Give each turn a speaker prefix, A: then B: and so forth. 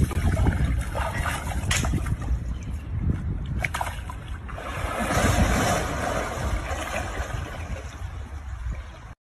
A: Bye.